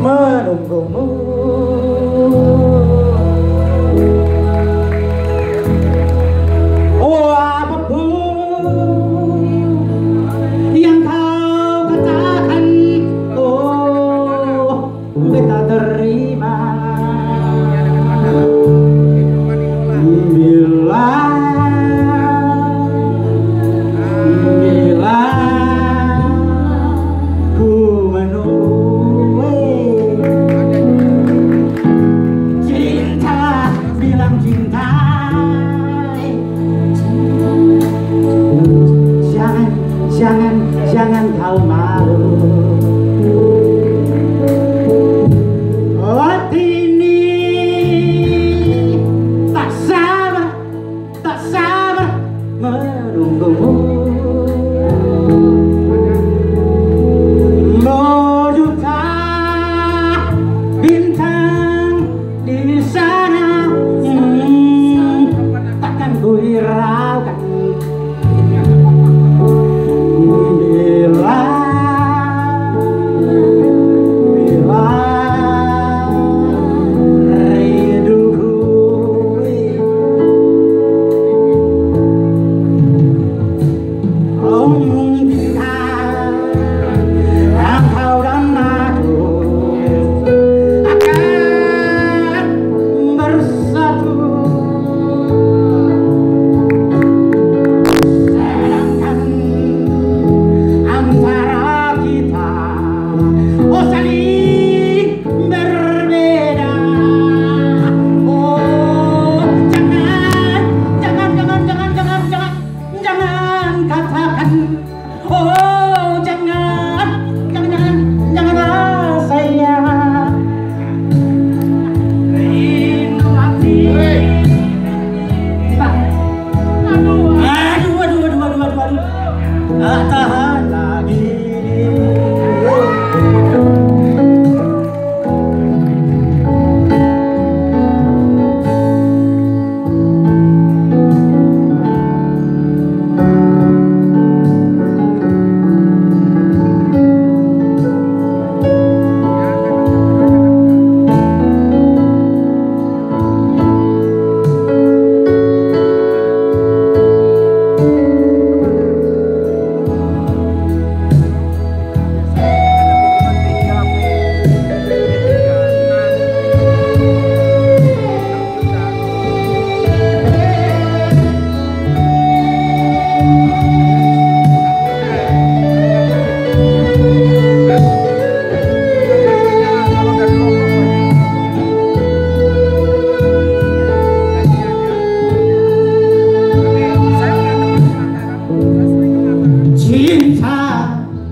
Mano, como jangan, jangan kau malu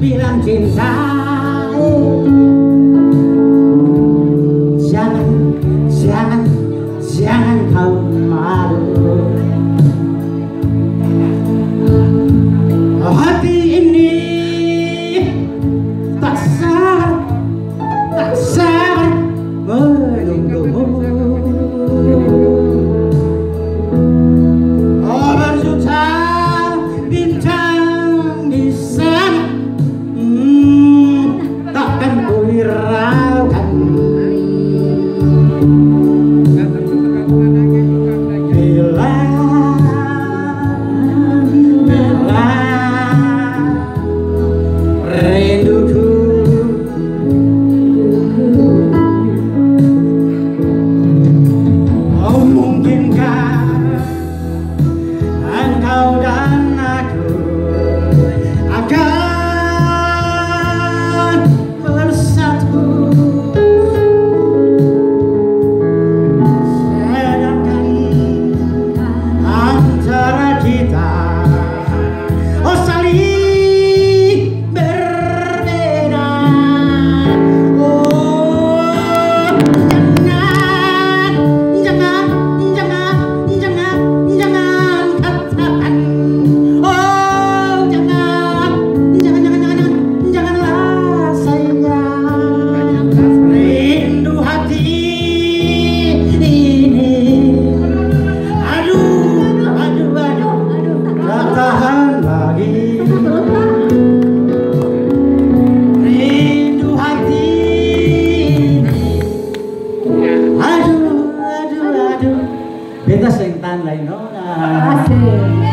bilang cinta Jangan, jangan, jangan kau malu. Hati ini tak salah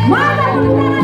Manda, mulher!